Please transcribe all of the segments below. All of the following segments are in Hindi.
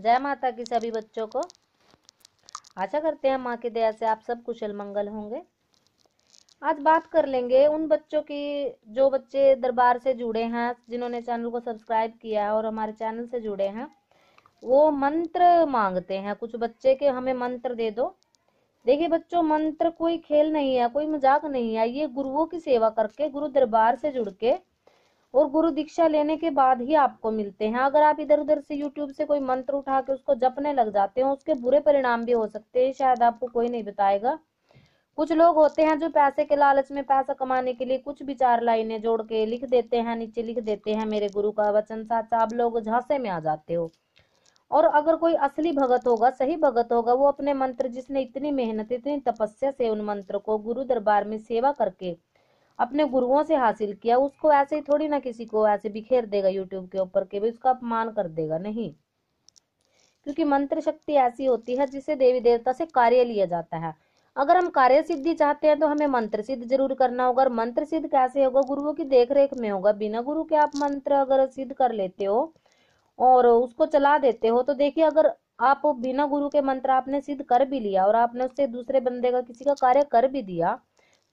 जय माता की सभी बच्चों को। आशा करते हैं माँ की दया से आप सब कुशल मंगल होंगे। आज बात कर लेंगे उन बच्चों की जो बच्चे दरबार से जुड़े हैं, जिन्होंने चैनल को सब्सक्राइब किया है और हमारे चैनल से जुड़े हैं। वो मंत्र मांगते हैं। कुछ बच्चे के हमें मंत्र दे दो। देखिए बच्चों, मंत्र कोई खेल नहीं है, कोई मज़ाक नहीं है। ये गुरुओं की सेवा करके, गुरु दरबार से जुड़ के और गुरु दीक्षा लेने के बाद ही आपको मिलते हैं। अगर आप इधर उधर से यूट्यूब से कोई मंत्र उठा के उसको जपने लग जाते हो, उसके बुरे परिणाम भी हो सकते हैं, शायद आपको कोई नहीं बताएगा। कुछ लोग होते हैं जो पैसे के लालच में पैसा कमाने के लिए कुछ भी चार लाइनें जोड़ के लिख देते हैं, नीचे लिख देते हैं, मेरे गुरु का वचन साचा, आप लोग झांसे में आ जाते हो। और अगर कोई असली भगत होगा, सही भगत होगा, वो अपने मंत्र जिसने इतनी मेहनत, इतनी तपस्या से उन मंत्र को गुरु दरबार में सेवा करके अपने गुरुओं से हासिल किया, उसको ऐसे ही थोड़ी ना किसी को ऐसे बिखेर देगा यूट्यूब के ऊपर के भी उसका अपमान कर देगा, नहीं। क्योंकि मंत्र शक्ति ऐसी होती है जिसे देवी देवता से कार्य लिया जाता है। अगर हम कार्य सिद्धि चाहते हैं तो हमें मंत्र सिद्ध ज़रूर करना होगा, और मंत्र सिद्ध कैसे होगा? गुरुओं की देख रेख में होगा। बिना गुरु के आप मंत्र अगर सिद्ध कर लेते हो और उसको चला देते हो तो देखिए अगर आप बिना गुरु के मंत्र आपने सिद्ध कर भी लिया और आपने उससे दूसरे बंदे का किसी का कार्य कर भी दिया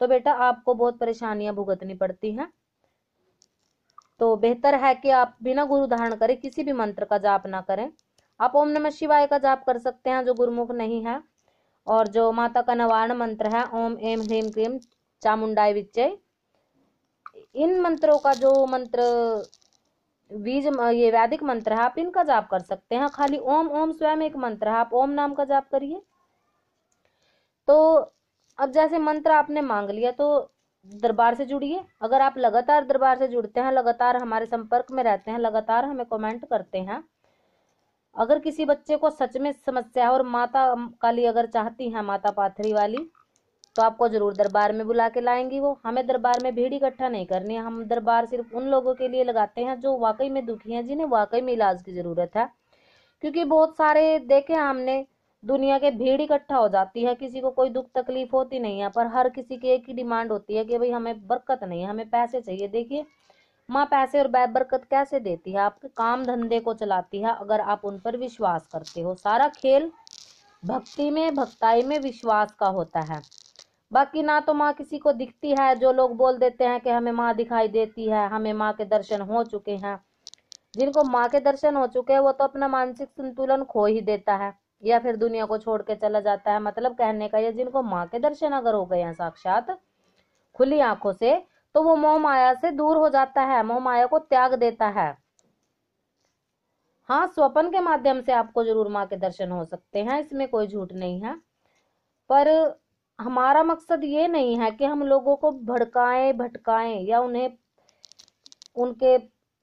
तो बेटा आपको बहुत परेशानियाँ भुगतनी पड़ती हैं। तो बेहतर है कि आप बिना गुरु धारण करे किसी भी मंत्र का जाप ना करें। आप ओम नमः शिवाय का जाप कर सकते हैं, जो गुरुमुख नहीं है, और जो माता का नवारण मंत्र है, ओम एम ह्रीम क्रीम, चामुंडाई विचय इन मंत्रों का जो मंत्र बीज ये वैदिक मंत्र है, आप इनका जाप कर सकते हैं। खाली ओम ओम स्वयं एक मंत्र है, आप ओम नाम का जाप करिए। तो अब जैसे मंत्र आपने मांग लिया तो दरबार से जुड़िए। अगर आप लगातार दरबार से जुड़ते हैं, लगातार हमारे संपर्क में रहते हैं, लगातार हमें कमेंट करते हैं, अगर किसी बच्चे को सच में समस्या है और माता काली अगर चाहती है माता पाथरी वाली तो आपको ज़रूर दरबार में बुला के लाएँगी वो। हमें दरबार में भीड़ इकट्ठा नहीं करनी हम दरबार सिर्फ़ उन लोगों के लिए लगाते हैं जो वाकई में दुखी हैं, जिन्हें वाकई में इलाज की ज़रूरत है। क्योंकि बहुत सारे देखे हमने दुनिया के भीड़ इकट्ठा हो जाती है, किसी को कोई दुख तकलीफ़ होती नहीं है, पर हर किसी की एक ही डिमांड होती है कि भाई हमें बरकत नहीं है, हमें पैसे चाहिए। देखिए, माँ पैसे और बरकत कैसे देती है? आपके काम धंधे को चलाती है, अगर आप उन पर विश्वास करते हो। सारा खेल भक्ति में, भक्ताई में विश्वास का होता है। बाकी ना तो माँ किसी को दिखती है, जो लोग बोल देते हैं कि हमें माँ दिखाई देती है, हमें माँ के दर्शन हो चुके हैं। जिनको माँ के दर्शन हो चुके हैं, वो तो अपना मानसिक संतुलन खो ही देता है। या फिर दुनिया को छोड़ के चला जाता है? मतलब कहने का, ये जिनको माँ के दर्शन अगर हो गए हैं साक्षात, खुली आँखों से तो वो मोह माया से दूर हो जाता है, मोह माया को त्याग देता है। हाँ स्वपन के माध्यम से आपको ज़रूर माँ के दर्शन हो सकते हैं, इसमें कोई झूठ नहीं है। पर हमारा मकसद ये नहीं है कि हम लोगों को भड़काएँ, भटकाएँ, या उन्हें, उनके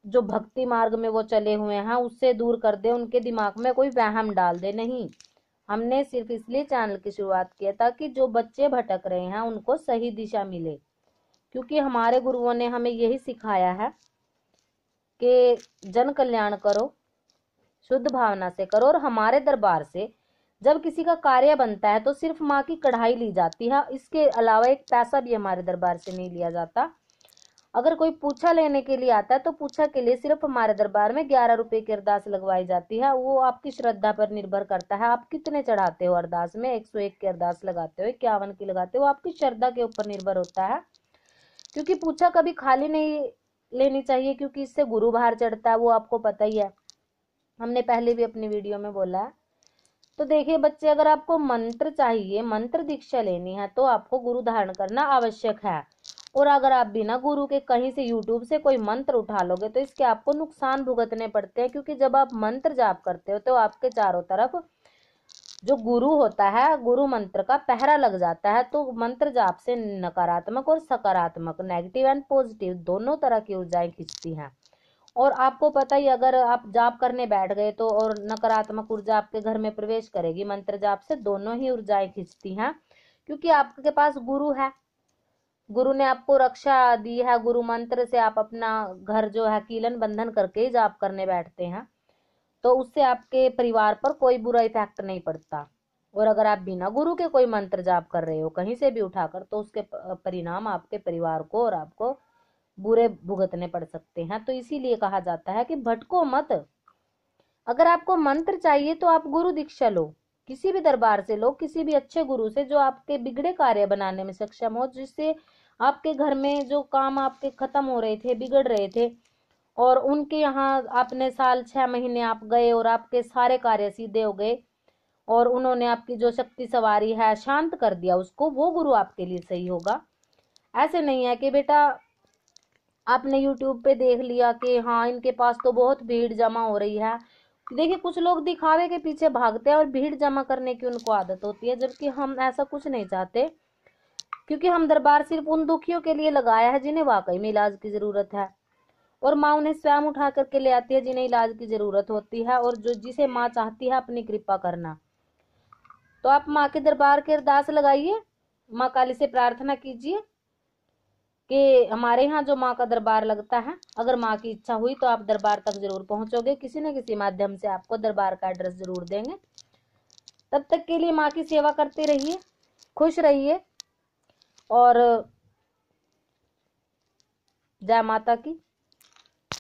जो भक्ति मार्ग में वो चले हुए हैं, उससे दूर कर दे, उनके दिमाग में कोई वहम डाल दे। नहीं, हमने सिर्फ़ इसलिए चैनल की शुरुआत किया ताकि जो बच्चे भटक रहे हैं, उनको सही दिशा मिले। क्योंकि हमारे गुरुओं ने हमें यही सिखाया है कि जन कल्याण करो, शुद्ध भावना से करो और हमारे दरबार से। जब किसी का कार्य बनता है तो सिर्फ़ माँ की कढ़ाई ली जाती है। इसके अलावा एक पैसा भी हमारे दरबार से नहीं लिया जाता। अगर कोई पूछा लेने के लिए आता है तो पूछा के लिए सिर्फ़ हमारे दरबार में ग्यारह रुपए की अरदास लगवाई जाती है। वो आपकी श्रद्धा पर निर्भर करता है। आप कितने चढ़ाते हो अरदास में? एक सौ एक की अरदास लगाते हो, इक्यावन की लगाते हो। आपकी श्रद्धा के ऊपर निर्भर होता है। क्योंकि पूछा कभी खाली नहीं लेनी चाहिए, क्योंकि इससे गुरु बाहर चढ़ता है, वो आपको पता ही है। हमने पहले भी अपनी वीडियो में बोला है। तो देखिए बच्चे, अगर आपको मंत्र चाहिए, मंत्र दीक्षा लेनी है तो आपको गुरु धारण करना आवश्यक है। और अगर आप बिना गुरु के कहीं से यूट्यूब से कोई मंत्र उठा लोगे तो इसके आपको नुकसान भुगतने पड़ते हैं, क्योंकि जब आप मंत्र जाप करते हो तो आपके चारों तरफ़ जो गुरु होता है, गुरु मंत्र का पहरा लग जाता है तो मंत्र जाप से नकारात्मक और सकारात्मक नेगेटिव एंड पॉजिटिव दोनों तरह की ऊर्जाएँ खींचती हैं। और आपको पता ही, अगर आप जाप करने बैठ गए तो और नकारात्मक ऊर्जा आपके घर में प्रवेश करेगी, मंत्र जाप से दोनों ही ऊर्जाएँ खींचती हैं, क्योंकि आपके पास गुरु है। गुरु ने आपको रक्षा दी है, गुरु मंत्र से आप अपना घर जो है, कीलन बंधन करके ही जाप करने बैठते हैं। तो उससे आपके परिवार पर कोई बुरा इफ़ेक्ट नहीं पड़ता। और अगर आप बिना गुरु के कोई मंत्र जाप कर रहे हो, कहीं से भी उठाकर तो उसके परिणाम आपके परिवार को और आपको बुरे भुगतने पड़ सकते हैं। तो इसीलिए कहा जाता है कि भटको मत। अगर आपको मंत्र चाहिए तो आप गुरु दीक्षा लो। किसी भी दरबार से लो किसी भी अच्छे गुरु से जो आपके बिगड़े कार्य बनाने में सक्षम हो, जिससे आपके घर में जो काम आपके खत्म हो रहे थे, बिगड़ रहे थे, और उनके यहाँ आपने साल छह महीने आप गए और आपके सारे कार्य सीधे हो गए, और उन्होंने आपकी जो शक्ति सवारी है, शांत कर दिया, उसको वो गुरु आपके लिए सही होगा। ऐसे नहीं है कि बेटा, आपने यूट्यूब पे देख लिया कि हाँ इनके पास तो बहुत भीड़ जमा हो रही है देखिए, कुछ लोग दिखावे के पीछे भागते हैं और भीड़ जमा करने की उनको आदत होती है, जबकि हम ऐसा कुछ नहीं चाहते, क्योंकि हम दरबार सिर्फ़ उन दुखियों के लिए लगाया है जिन्हें वाकई में इलाज की ज़रूरत है। और माँ उन्हें स्वयं उठा करके ले आती है जिन्हें इलाज की ज़रूरत होती है और जो जिसे माँ चाहती है अपनी कृपा करना। तो आप माँ के दरबार के अरदास लगाइए, माँ काली से प्रार्थना कीजिए कि हमारे यहाँ जो माँ का दरबार लगता है, अगर माँ की इच्छा हुई तो आप दरबार तक ज़रूर पहुंचोगे। किसी न किसी माध्यम से आपको दरबार का एड्रेस ज़रूर देंगे। तब तक के लिए माँ की सेवा करते रहिए, खुश रहिए और जय माता की।